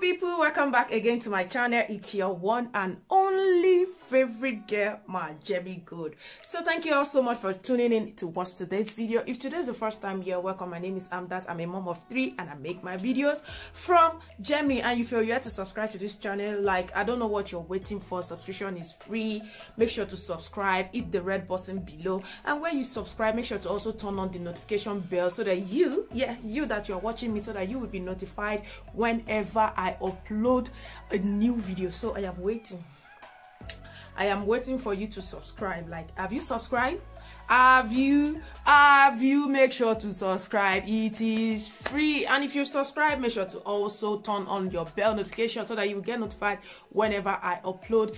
beautiful people welcome back again to my channel. It's your one and only favorite girl my Jemmie Gold so thank you all so much for tuning in to watch today's video. If today is the first time you're welcome my name is Amdat. I'm a mom of three and I make my videos from Jemmy. And if you're yet to subscribe to this channel like I don't know what you're waiting for. Subscription is free. Make sure to subscribe. Hit the red button below. And when you subscribe make sure to also turn on the notification bell so that you yeah you that you're watching me so that you will be notified whenever I upload a new video. So I am waiting. I am waiting for you to subscribe. Like, have you subscribed? Have you? Have you? Make sure to subscribe. It is free. And if you subscribe, make sure to also turn on your bell notification so that you get notified whenever I upload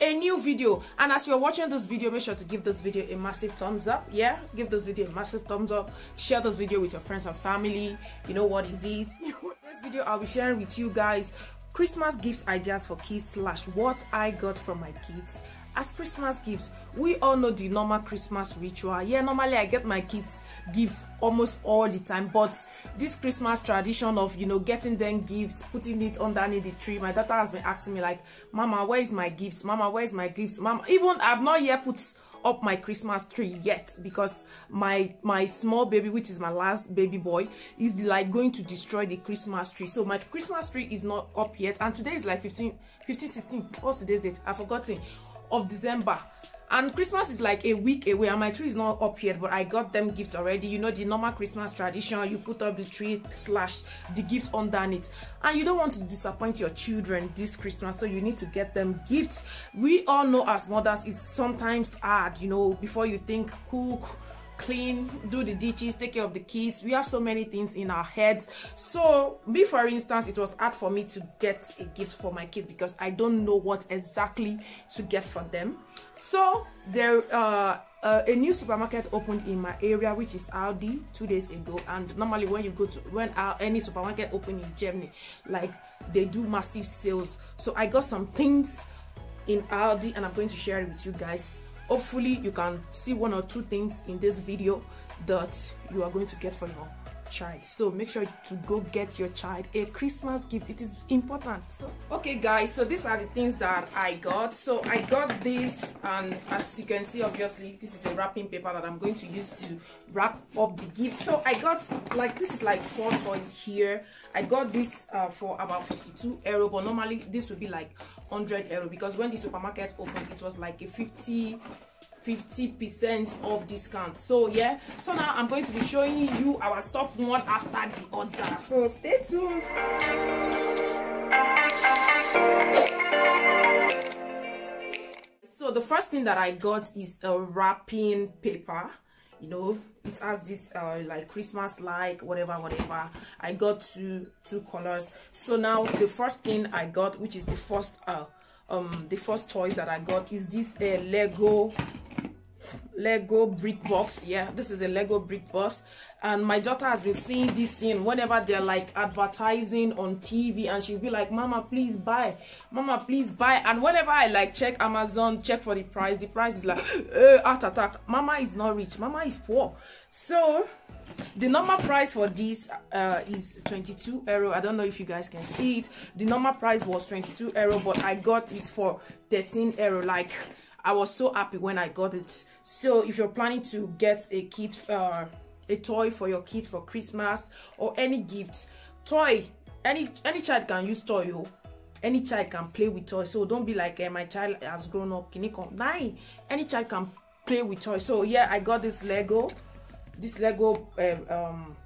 a new video and as you're watching this video make sure to give this video a massive thumbs up yeah give this video a massive thumbs up share this video with your friends and family you know what is it this video i'll be sharing with you guys christmas gift ideas for kids slash what i got from my kids. As christmas gift we all know the normal christmas ritual. Yeah normally i get my kids gifts almost all the time but this christmas tradition of you know getting them gifts putting it underneath the tree my daughter has been asking me like mama where is my gift? Mama where is my gift? Mama even i've not yet put up my christmas tree yet because my my small baby which is my last baby boy is like going to destroy the christmas tree. So my christmas tree is not up yet. And today is like 15 15 16 what's today's date? I've forgotten. Of december and christmas is like a week away and my tree is not up yet but i got them gift already. You know the normal christmas tradition you put up the tree slash the gift underneath. And you don't want to disappoint your children this christmas so you need to get them gifts. We all know as mothers it's sometimes hard you know before you think cook clean do the dishes take care of the kids. We have so many things in our heads. So me for instance it was hard for me to get a gift for my kid because i don't know what exactly to get for them. So there uh, uh, a new supermarket opened in my area which is Aldi two days ago. And normally when you go to when uh, any supermarket open in Germany like they do massive sales. So I got some things in Aldi and I'm going to share it with you guys hopefully you can see one or two things in this video that you are going to get from your child. So make sure to go get your child a christmas gift. It is important. So okay guys so these are the things that i got. So i got this and as you can see obviously this is a wrapping paper that i'm going to use to wrap up the gift. So i got like this is like four toys here. I got this uh, for about 52 euro but normally this would be like 100 euro because when the supermarket opened it was like a 50 50 percent off discount. So yeah. So now i'm going to be showing you our stuff one after the other. So stay tuned. So the first thing that i got is a wrapping paper. You know it has this uh like christmas like whatever whatever. I got two two colors. So now the first thing i got which is the first uh um the first toy that i got is this uh, lego lego brick box. Yeah this is a lego brick box. And my daughter has been seeing this thing whenever they're like advertising on tv and she'll be like mama please buy. Mama please buy. And whenever i like check amazon check for the price the price is like uh, heart attack. Mama is not rich. Mama is poor. So the normal price for this uh, is 22 euro i don't know if you guys can see it the normal price was 22 euro but i got it for 13 euro like I was so happy when I got it. So if you're planning to get a kit, uh, a toy for your kid for Christmas or any gift, toy, any any child can use toy. Oh. Any child can play with toys. So don't be like, eh, my child has grown up. Can you come? Nine. Any child can play with toys. So yeah, I got this Lego, this Lego uh, um,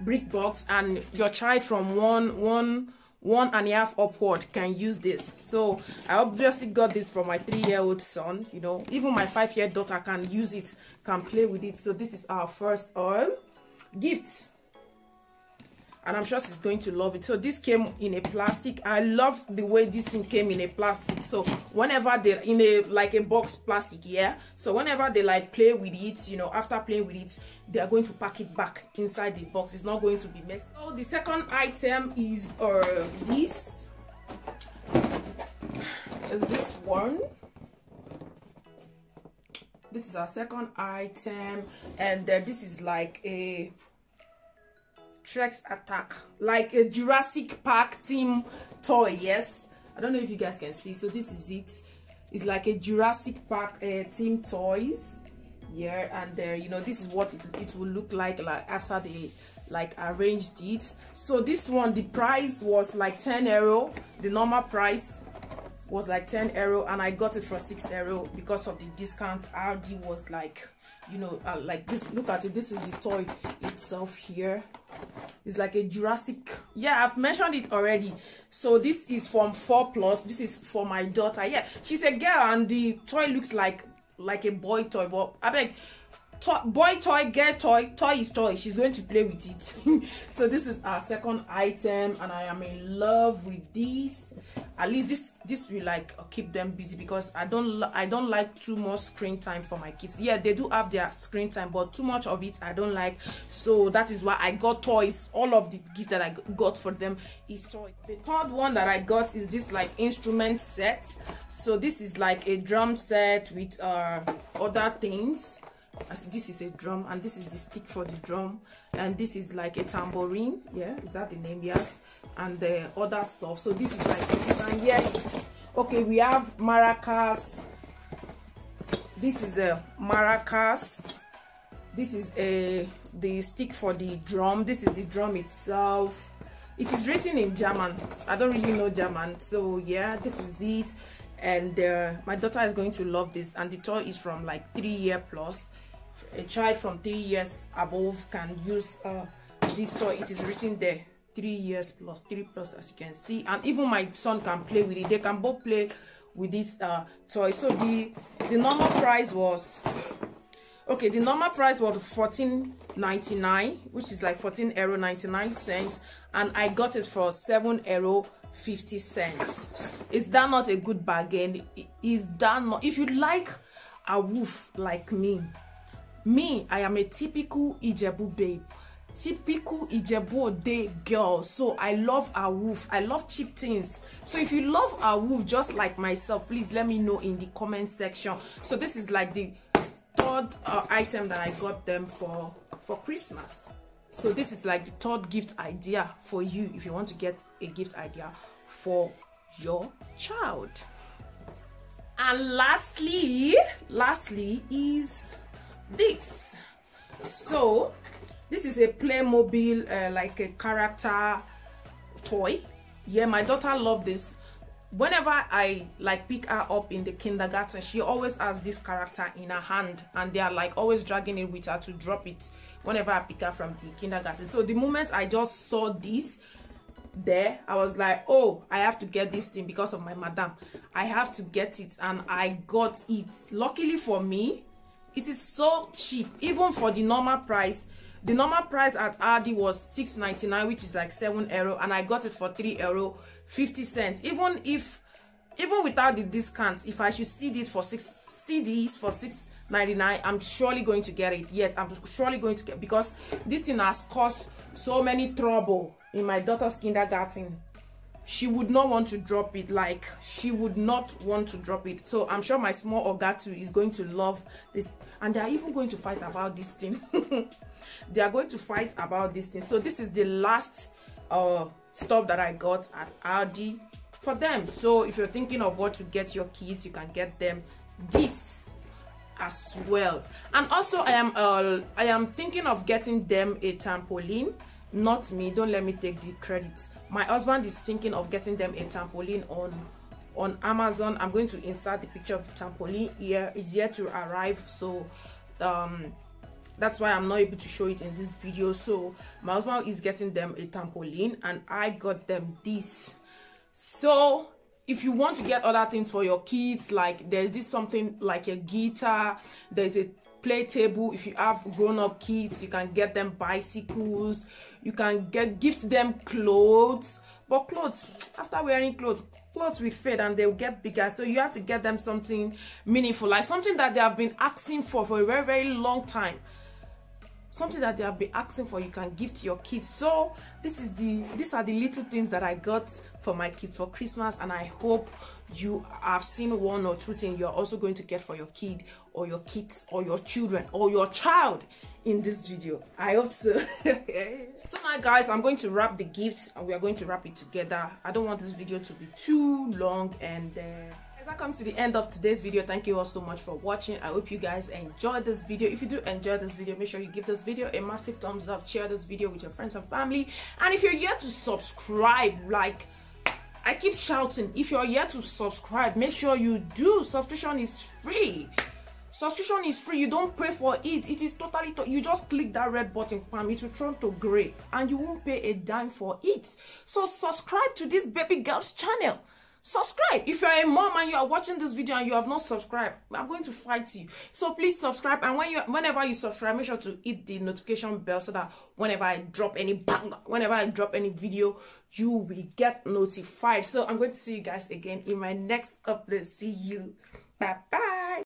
brick box, and your child from one one one and a half upward can use this. So i obviously got this for my three-year-old son you know. Even my five-year daughter can use it can play with it. So this is our first oil gift and i'm sure she's going to love it. So this came in a plastic. I love the way this thing came in a plastic. So whenever they in a like a box plastic yeah? So whenever they like play with it you know after playing with it they are going to pack it back inside the box. It's not going to be messed so the second item is uh this. Is this one? This is our second item. And then this is like a T-Rex Attack, like a Jurassic Park team toy. Yes, I don't know if you guys can see. So this is it. It's like a Jurassic Park uh, theme toys. Yeah, and uh, you know this is what it, it will look like like after they like arranged it. So this one, the price was like 10 euro. The normal price was like 10 euro, and I got it for 6 euro because of the discount. Aldi was like you know uh, like this look at it this is the toy itself here it's like a jurassic. Yeah i've mentioned it already. So this is from 4 plus. This is for my daughter. Yeah she's a girl and the toy looks like like a boy toy but i beg toy, boy toy girl toy toy is toy. She's going to play with it. So this is our second item and i am in love with this at least this this will like keep them busy because i don't i don't like too much screen time for my kids. Yeah they do have their screen time but too much of it i don't like. So that is why i got toys. All of the gift that i got for them is toys. The third one that i got is this like instrument set. So this is like a drum set with uh other things this is a drum and this is the stick for the drum and this is like a tambourine yeah is that the name? Yes. And the other stuff. So this is like and yeah okay we have maracas. This is a maracas. This is a the stick for the drum. This is the drum itself. It is written in german. I don't really know german so yeah this is it. And uh, my daughter is going to love this and the toy is from like three year plus a child from three years above can use uh, this toy. It is written there three years plus three plus as you can see. And even my son can play with it. They can both play with this uh, toy. So the the normal price was okay the normal price was 14.99 which is like 14 euro 99 cents. And i got it for 7 euro 50 cents. Is that not a good bargain? Is that not if you like a wolf like me me i am a typical ijebu babe. Typical ijebu ode girl. So i love a wolf i love cheap things. So if you love a wolf just like myself please let me know in the comment section. So this is like the third uh, item that i got them for for christmas. So this is like the third gift idea for you if you want to get a gift idea for your child. And lastly lastly is this. So this is a playmobil uh, like a character toy. Yeah my daughter love this. Whenever i like pick her up in the kindergarten she always has this character in her hand and they are like always dragging it with her to drop it whenever i pick her from the kindergarten. So the moment i just saw this there i was like oh i have to get this thing because of my madam. I have to get it and i got it. Luckily for me it is so cheap even for the normal price. The normal price at Aldi was 6.99 which is like 7 euro and I got it for 3 euro 50 cents. Even if even without the discount if I should seed it for 6 CDs for 6.99 I'm surely going to get it. Yet I'm surely going to get because this thing has caused so many trouble in my daughter's kindergarten she would not want to drop it like she would not want to drop it. So i'm sure my small ogatu is going to love this and they are even going to fight about this thing. They are going to fight about this thing. So this is the last uh stuff that i got at aldi for them. So if you're thinking of what to get your kids you can get them this as well. And also i am uh i am thinking of getting them a trampoline not me don't let me take the credit. My husband is thinking of getting them a trampoline on on amazon. I'm going to insert the picture of the trampoline here. Is yet to arrive so um that's why i'm not able to show it in this video. So my husband is getting them a trampoline and i got them this. So if you want to get other things for your kids like there's this something like a guitar there's a play table if you have grown-up kids you can get them bicycles. You can get gift them clothes. But clothes after wearing clothes clothes will fade and they'll get bigger. So you have to get them something meaningful like something that they have been asking for for a very very long time. Something that they have been asking for you can give to your kids. So this is the these are the little things that i got for my kids for christmas and i hope you have seen one or two things you're also going to get for your kid or your kids or your children or your child in this video. I hope so. So now guys i'm going to wrap the gifts and we are going to wrap it together. I don't want this video to be too long and uh, as i come to the end of today's video thank you all so much for watching. I hope you guys enjoyed this video. If you do enjoy this video make sure you give this video a massive thumbs up. Share this video with your friends and family. And if you're yet to subscribe like I keep shouting if you're yet to subscribe make sure you do. Subscription is free. Subscription is free. You don't pay for it. It is totally to you just click that red button pam it will turn to gray and you won't pay a dime for it. So subscribe to this baby girl's channel subscribe. If you're a mom and you are watching this video and you have not subscribed i'm going to fight you. So please subscribe and when you whenever you subscribe make sure to hit the notification bell so that whenever i drop any bang whenever i drop any video you will get notified. So i'm going to see you guys again in my next upload. See you. Bye bye